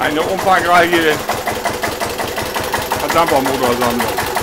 Eine umfangreiche Verdampfermotorsammlung.